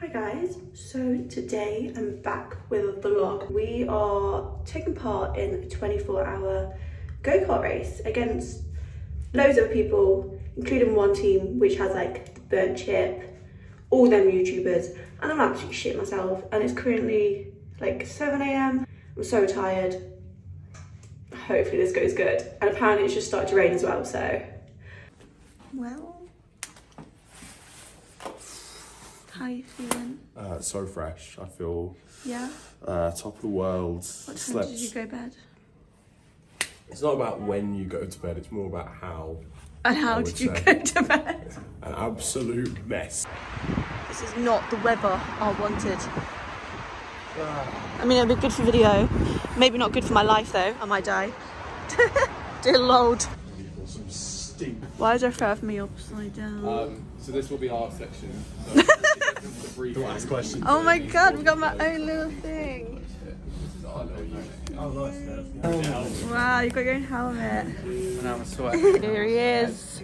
Hi guys, so today I'm back with a vlog. We are taking part in a 24 hour go-kart race against loads of people, including one team which has like Burnt Chip, all them YouTubers, and I'm absolutely shit myself. And it's currently like 7am. I'm so tired. Hopefully this goes good. And apparently it's just started to rain as well, so. Well, how are you feeling? Uh, so fresh. I feel Yeah? uh, top of the world. What time Slept. did you go bed? It's not about when you go to bed. It's more about how. And how did you say. go to bed? An absolute mess. This is not the weather I wanted. I mean, it'd be good for video. Maybe not good for my life though. I might die. Dear Lord. Why did I throw me upside down? Um, so this will be our section. So the Don't ask questions. oh my god, we've got my own little thing. Wow, you got your own helmet. Here he is.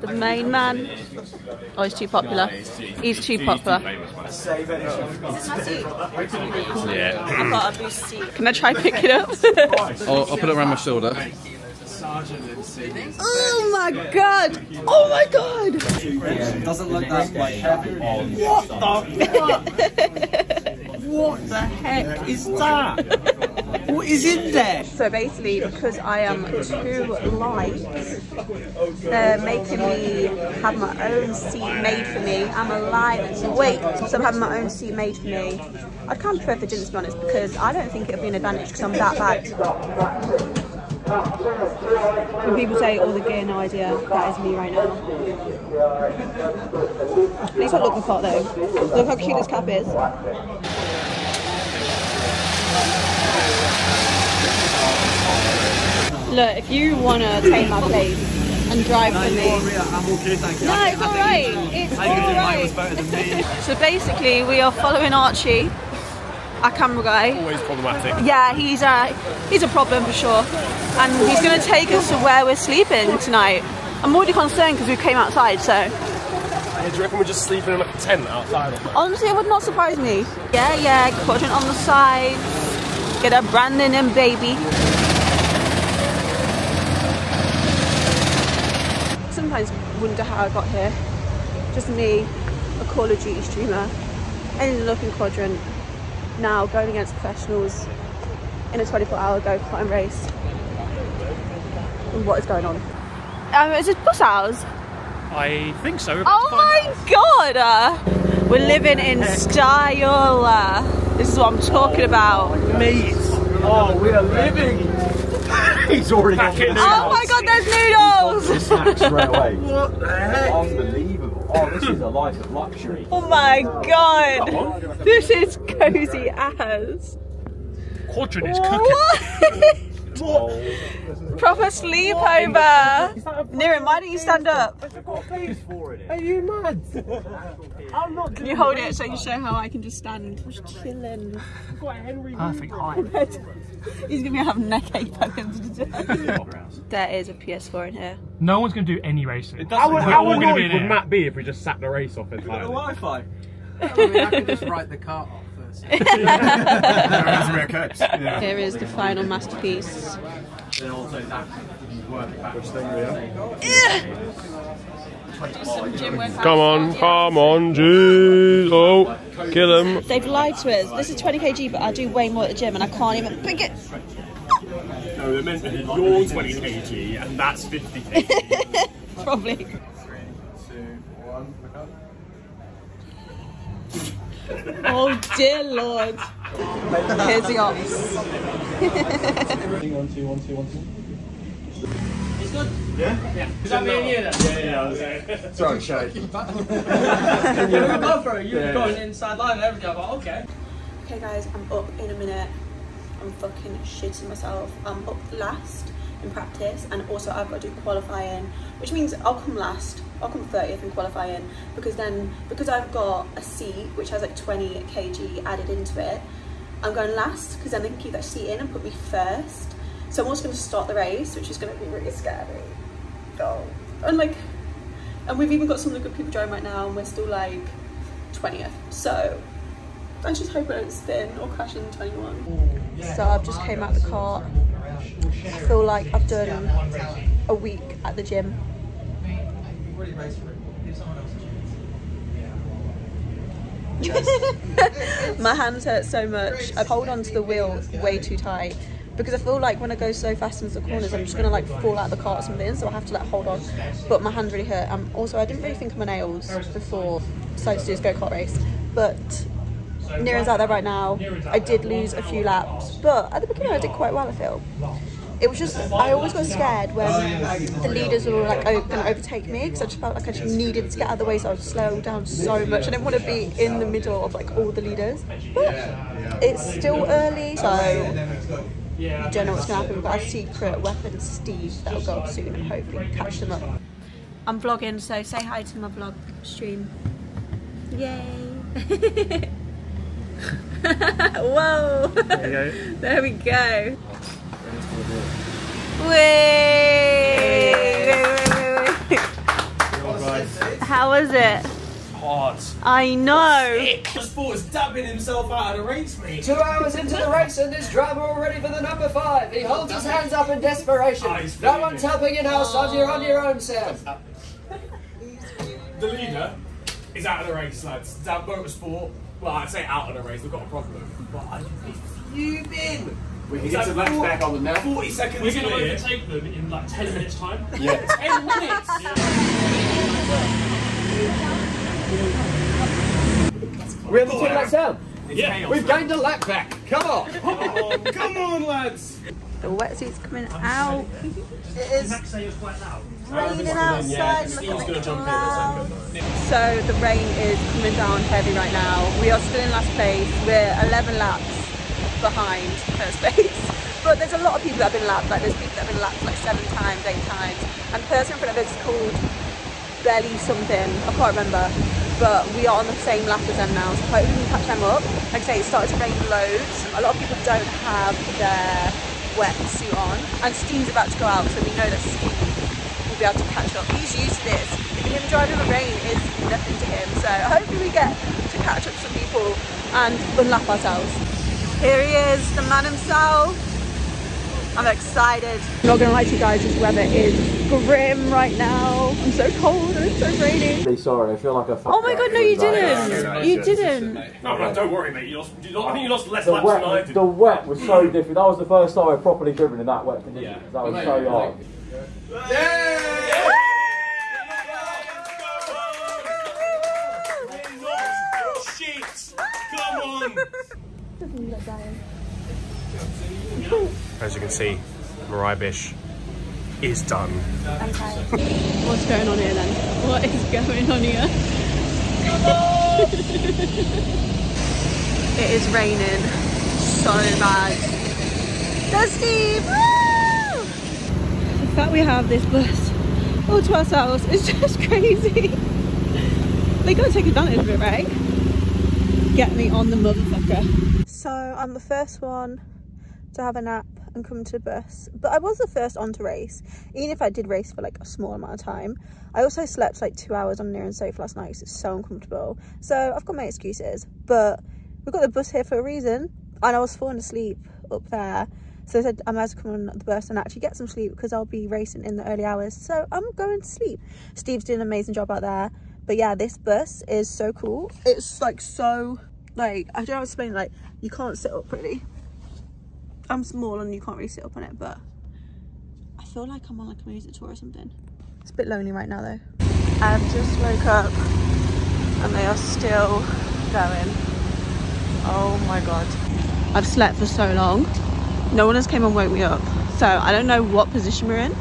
The main man. Oh, he's too popular. He's too popular. Yeah. I've got a boost seat. Can I try pick it up? I'll, I'll put it around my shoulder. Oh my god! Oh my god! Doesn't look that like heavy. What the heck is that? What is in there? So basically, because I am too light, they're making me have my own seat made for me. I'm a light. Wait, so I'm having my own seat made for me. I can't of prefer if they didn't, to be honest, because I don't think it would be an advantage because I'm that bad. When people say, oh, the gear, no idea, that is me right now. At least I look the part though. Look how cute this cap is. Look, if you want to take my place and drive for me. I'm okay, thank you. No, it's alright. It's alright. better than me. So basically, we are following Archie, our camera guy. Always problematic. Yeah, he's a he's a problem for sure, and he's going to take us to where we're sleeping tonight. I'm already concerned because we came outside, so do you reckon we're just sleeping in like a tent outside honestly, it would not surprise me. Yeah, yeah, quadrant on the side. Get a Brandon and baby. Sometimes wonder how I got here. Just me, a Call of Duty streamer, ended up in quadrant. Now going against professionals in a 24-hour go-karting race. And what is going on? Um, is it bus hours? I think so. Oh my god! Uh, we're living in style. Uh, this is what I'm talking about. Mate. Oh, we are living. He's already got in Oh my god, there's noodles! snacks straight away. What the heck? Unbelievable. Oh, this is a life of luxury. Oh my god! This is cozy as. Quadrant is cooking. What? Oh. Proper sleepover. Nirin, why don't you stand up? Are you mad? I'm not Can you hold it so you show how I can just stand? Just chilling. Perfect height. He's gonna have neck ache by the end of the day. There is a PS4 in here. No one's going to do any racing. How, We're how all going to be annoyed would here. Matt be if we just sat the race off entirely? Wi-Fi. I mean, I can just write the car off first. Here is the final masterpiece. Come on, come on, jeez. Oh, kill him. They've lied to us. This is 20 kg, but I do way more at the gym and I can't even pick it. No, they meant that you're 20 kg and that's 50 kg. Probably. Oh dear lord. Here's the ops. Sorry, Shay. You've got an inside line and everything. I'm like, okay. Okay guys, I'm up in a minute. I'm fucking shitting myself. I'm up last in practice and also I've got to do qualifying, which means I'll come last. I'll come 30th in qualifying because then, because I've got a seat which has like 20 kg added into it, I'm going last because then they can keep that seat in and put me first. So I'm also going to start the race, which is going to be really scary. Oh. And like, and we've even got some of the good people driving right now and we're still like 20th. So I just hope I don't spin or crash in 21. So I've just came out of the car. I feel like I've done a week at the gym. My hands hurt so much. I hold onto the wheel way too tight because I feel like when I go so fast into the corners, I'm just gonna like fall out of the car or something. So I have to like hold on. But my hands really hurt. Um, also, I didn't really think of my nails before decided to do this go kart race. But Niren's out there right now. I did lose a few laps, but at the beginning I did quite well. I feel. It was just I always got scared when the leaders were like oh, going to overtake me because I just felt like I just needed to get out of the way, so I would slow down so much. I didn't want to be in the middle of like all the leaders, but it's still early, so I don't know what's going to happen. But I secret weapon Steve that'll go up soon and hopefully catch them up. I'm vlogging, so say hi to my vlog stream. Yay! Whoa! There you go. There we go. Wait, wait, wait, wait. How was it? Hard. I know. The sport is dabbing himself out of the race, mate. Two hours into the race and this driver already for the number five. He holds his hands up in desperation. Ah, oh, No one's helping you now, son. You're on your own, Sam. The leader is out of the race, lads. Dab Motorsport. Well, I'd say out of the race. We've got a problem. But I'm fuming. We can get some laps back on them now. 40 seconds We're going to clear. overtake them in like 10 minutes' time. Yeah. 10 minutes. We're the two laps down. Yeah. We've gained a lap back. Come on. Oh, come on, lads. The wetsuit's coming out. It is Zach say it quite loud. raining outside. Look Steve's at going to the jump in in a clouds. second. So the rain is coming down heavy right now. We are still in last place. We're 11 laps behind first place. But there's a lot of people that have been lapped. Like there's people that have been lapped like seven times, eight times. And the person in front of us is called Belly something. I can't remember. But we are on the same lap as them now. So hopefully we can catch them up. Like I say, it started to rain loads. A lot of people don't have their wetsuit on. And Steve's about to go out, so we know that Steve will be able to catch up. He's used to this. Him driving in the rain is nothing to him. So hopefully we get to catch up some people and unlap ourselves. Here he is, the man himself. I'm excited. I'm not gonna lie to you guys, this weather is grim right now. I'm so cold and it's so rainy. Really sorry, I feel like I Oh my god, no you didn't. You didn't. No, no, don't worry, mate. You lost, you lost, I think you lost less The laps than I did. the wet was so different. That was the first time I've properly driven in that wet conditions. That was so hard. Shit! Come on! As you can see, Maria Bish is done. What's going on here then? What is going on here? it is raining so bad. Dusty! Steve! Woo! The fact we have this bus all to ourselves is just crazy. they gotta take advantage of it, right? Get me on the motherfucker. So I'm the first one to have a nap and come to the bus. But I was the first on to race, even if I did race for like a small amount of time. I also slept like two hours on near and sofa last night 'cause it's so uncomfortable. So I've got my excuses, but we've got the bus here for a reason. And I was falling asleep up there. So I said I might as well come on the bus and actually get some sleep because I'll be racing in the early hours. So I'm going to sleep. Steve's doing an amazing job out there. But yeah, this bus is so cool. It's like so, like, I don't know how to explain, like, you can't sit up really. I'm small and you can't really sit up on it, but I feel like I'm on like a music tour or something. It's a bit lonely right now though. I've just woke up and they are still going. Oh my god. I've slept for so long. No one has came and woke me up. So I don't know what position we're in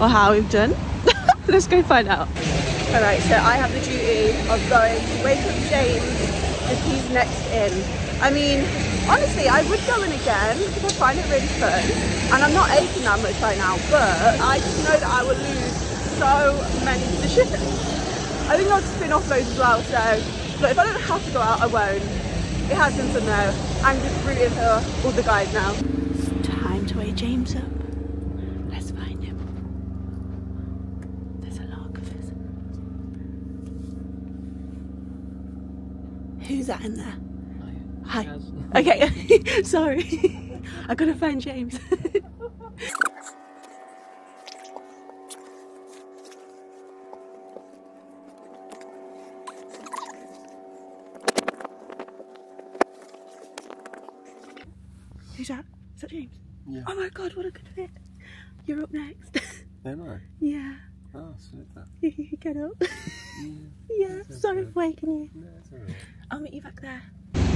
or how we've done. Let's go find out. Alright, so I have the duty of going to wake up James if he's next in. I mean, honestly, I would go in again because I find it really fun. And I'm not aching that much right now, but I just know that I will lose so many positions. I think I'll spin off those as well, so but if I don't have to go out, I won't. It has been fun though. I'm just rooting for all the guys now. It's time to wake James up. Let's find him. There's a lot of us. Who's that in there? Hi. Okay, sorry. I gotta find James. Who's that? Is that James? Yeah. Oh my god, what a good fit. You're up next. Am I? yeah. Oh, super. Get up. yeah, sorry for waking you. I'll meet you back there.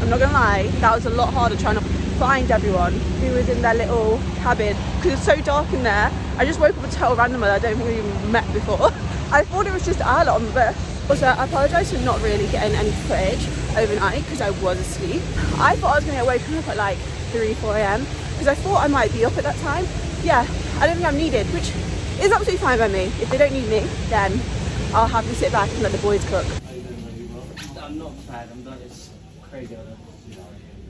I'm not gonna lie, that was a lot harder trying to find everyone who was in their little cabin because it's so dark in there. I just woke up a total randomer that I don't think we've even met before. I thought it was just our lot on the bus. Also, I apologise for not really getting any footage overnight because I was asleep. I thought I was gonna get woken up at like 3, 4 a.m. because I thought I might be up at that time. Yeah, I don't think I'm needed, which is absolutely fine by me. If they don't need me, then I'll happily sit back and let the boys cook. I'm not bad, I'm crazy on it.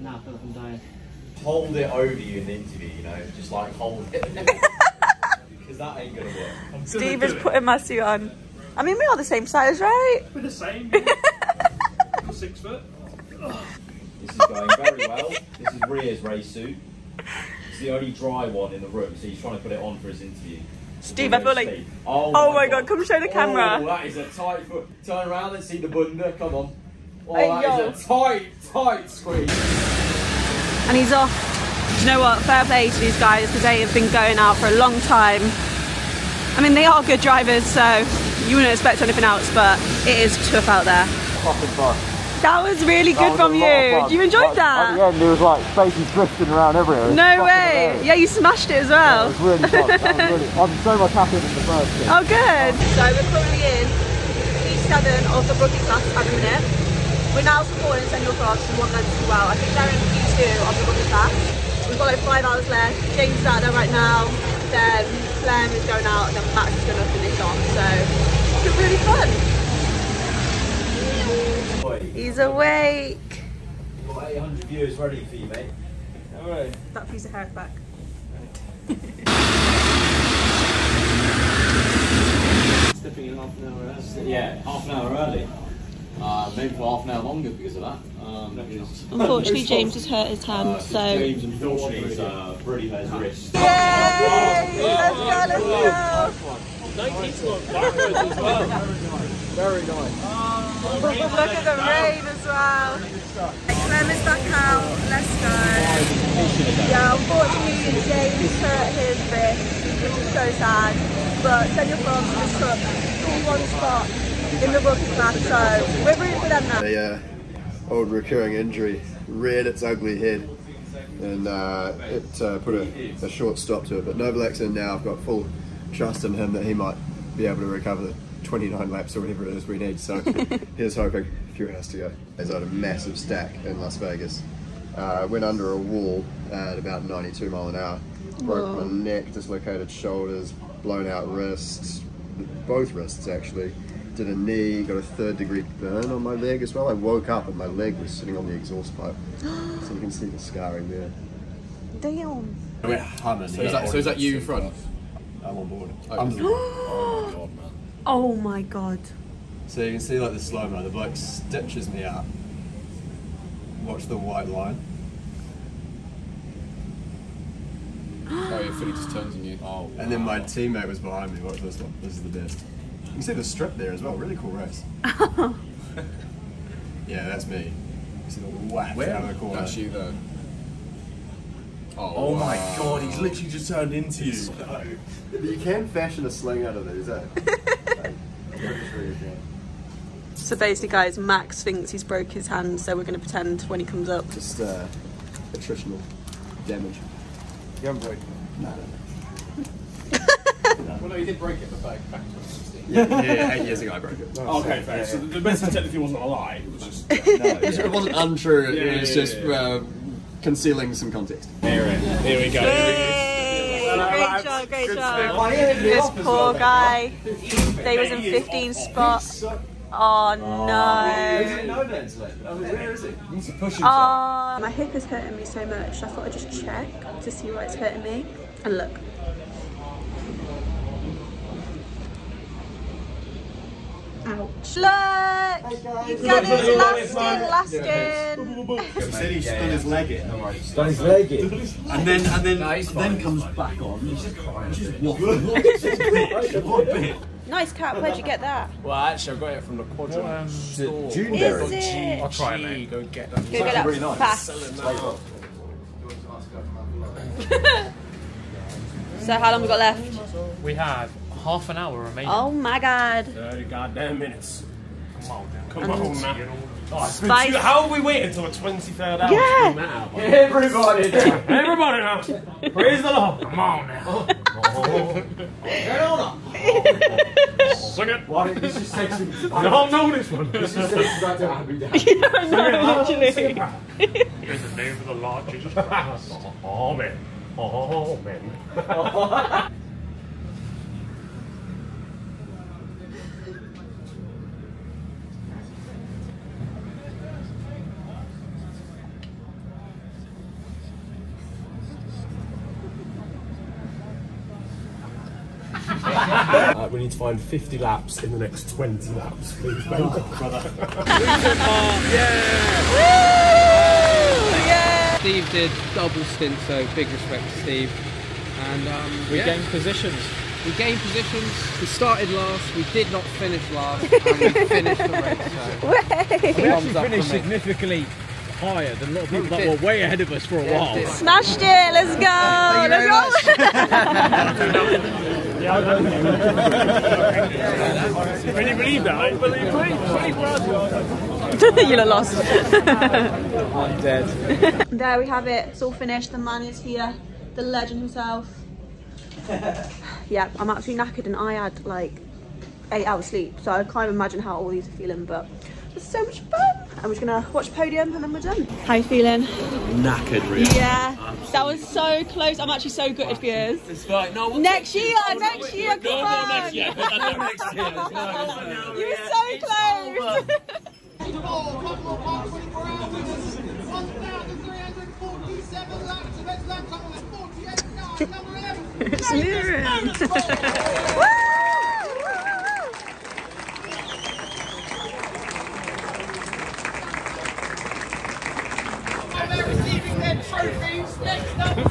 Now I feel like I'm dying. Hold it over you in the interview, you know, just like hold it. Because that ain't gonna work. Steve is putting my suit on. I mean, we are the same size, right? We're the same. You're six foot. This is going very well. This is Ria's race suit. It's the only dry one in the room, so he's trying to put it on for his interview. Steve, I feel like. Steve. Oh, Oh my god, come show the camera. Oh, that is a tight foot. Turn around and see the bunda. Come on. Oh, Hey, that a tight, tight squeeze. And he's off. Do you know what? Fair play to these guys because they have been going out for a long time. I mean, they are good drivers, so you wouldn't expect anything else, but it is tough out there. Fucking fun. That was really good from you. You enjoyed that? At the end, there was like faces drifting around everywhere. No way. hilarious. Yeah, you smashed it as It well. was really fun. That was really, I'm so much happier than the first thing. Oh, good. So we're currently in P7 of the rookie class at the minute. We're now supporting Señor Frogs and want them to do well. I think they're in P2 of the rookie class. We've got like five hours left. James is out there right now. Then Clem is going out and then Max is going to finish off. So it's really fun. He's awake. You've got 800 viewers ready for you, mate. Alright. That piece of hair is back. Stepping in half an hour early. Yeah, half an hour early. Uh, maybe for half an hour longer because of that. Um, Unfortunately, James has hurt his hand, uh, so. James unfortunately is uh, really hurt his wrist. Yay! Let's go, let's go! Very nice. Look at the rain as well. Clem is back out. Let's go. Yeah, unfortunately, James hurt his wrist, which is so sad. But Señor Frogs just took one spot in the rookie class, so we're rooting for them now. a uh, old recurring injury reared its ugly head and uh, it uh, put a, a short stop to it. But Novalek's in now. I've got full trust in him that he might be able to recover the 29 laps or whatever it is we need. So here's hoping. A few hours to go. There's had a massive stack in Las Vegas. Uh, went under a wall at about 92 mile an hour. Broke my neck, dislocated shoulders, blown out wrists, both wrists actually. Did a knee, got a third degree burn on my leg as well. I woke up and my leg was sitting on the exhaust pipe. so you can see the scarring there. Damn. So is that, so is that you in front? I'm on board. oh my god, man. Oh my god. So you can see like the slow mo, the bloke stitches me up. Watch the white line. Oh, your footy just turns on you. Oh, And then my teammate was behind me. Watch this one. This is the best. You can see the strip there as well. Really cool race. yeah, that's me. You see the whack Where? out of the corner. That's you there. Oh, Oh my wow. god, he's literally just turned into you. You can fashion a sling out of these, eh? So basically, guys, Max thinks he's broke his hand, so we're going to pretend when he comes up. Just uh, attritional damage. You haven't broken it? No, Well, no, you did break it, but back, back in 2016. Yeah, yeah, eight years ago I broke it. Okay, fair. So the message technically wasn't a lie. It was just. It wasn't untrue, Yeah, it was yeah, just yeah. Uh, concealing some context. Here, here we go. Great job, great job. This poor guy. They was in 15 spot. Oh no. Where is he? He needs to push Oh, my hip is hurting me so much. I thought I'd just check to see why it's hurting me. And look. Ouch. Look! You got his last skin, last skin. He said he spun his leg in. Got his leg in. And then and then then comes back on. He's just waffling. Nice cat, where'd you get that? Well, actually, I got it from the quadrant um, store. Juneberry. Is it? I'll try it, mate. Go get them. Go get that really nice. fast. Selling. So how long we got left? We have half an hour remaining. Oh my god. 30 goddamn minutes. Come on, now. Come And- on, now. Oh, it's been Spice. two- how have we waited until the 23rd hour? Yeah. to do that? Everybody. Everybody now. Praise the Lord. Come on now. Sing it. Why don't this just takes him? I don't know this one. This just takes him back to Abbey Down. literally. In the name of the Lord Jesus Christ. Oh, Amen. Oh, Amen. to find 50 laps in the next 20 laps, please, mate. Steve did double stint, so big respect to Steve. And um, We yeah, gained positions. we gained positions. We started last. We did not finish last, and we finished the race. So We actually finished for me. significantly higher than a lot of people that were way ahead of us for a Yeah, while. we. Smashed it, let's go! Let's Can you believe that? I believe 24 hours ago. go! you look lost. I'm dead. there we have it, it's all finished. The man is here, the legend himself. yeah, I'm absolutely knackered and I had like eight hours sleep, so I can't imagine how all these are feeling, but it's so much fun. And we're just gonna watch podium and then we're done. How you feeling? Knackered, really. Yeah, that was so close. I'm actually so gutted for yours. It's fine. No, we'll Next year, next year, come no, on. next year. No, next year. It's fine, it's. You were so close. It's Liren. Yes, yes, yes, yes.